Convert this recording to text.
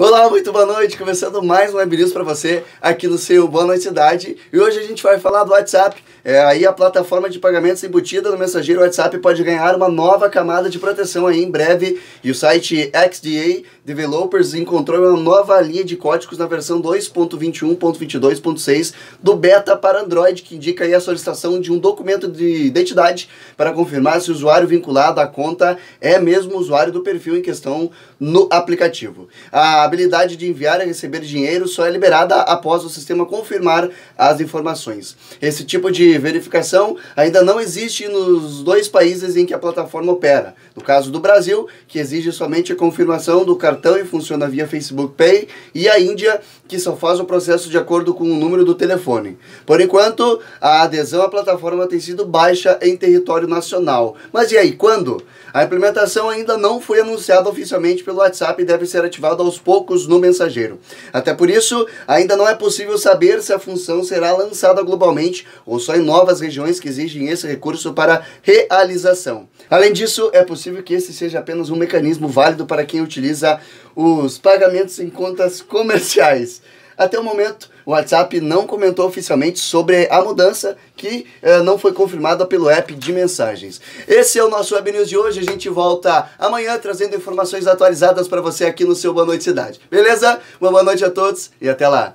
Olá, muito boa noite. Começando mais um Web News para você aqui no seu Boa Noite Cidade. E hoje a gente vai falar do WhatsApp. É, aí a plataforma de pagamentos embutida no mensageiro WhatsApp pode ganhar uma nova camada de proteção aí em breve. E o site XDA Developers encontrou uma nova linha de códigos na versão 2.21.22.6 do beta para Android, que indica aí a solicitação de um documento de identidade para confirmar se o usuário vinculado à conta é mesmo o usuário do perfil em questão no aplicativo. A habilidade de enviar e receber dinheiro só é liberada após o sistema confirmar as informações. Esse tipo de verificação ainda não existe nos dois países em que a plataforma opera. No caso do Brasil, que exige somente a confirmação do cartão e funciona via Facebook Pay, e a Índia, que só faz o processo de acordo com o número do telefone. Por enquanto, a adesão à plataforma tem sido baixa em território nacional. Mas e aí, quando? A implementação ainda não foi anunciada oficialmente pelo WhatsApp e deve ser ativada aos poucos no mensageiro. Até por isso, ainda não é possível saber se a função será lançada globalmente ou só em novas regiões que exigem esse recurso para realização. Além disso, é possível que esse seja apenas um mecanismo válido para quem utiliza os pagamentos em contas comerciais. Até o momento, o WhatsApp não comentou oficialmente sobre a mudança que eh, não foi confirmada pelo app de mensagens. Esse é o nosso Web News de hoje. A gente volta amanhã trazendo informações atualizadas para você aqui no seu Boa Noite Cidade. Beleza? Uma boa noite a todos e até lá.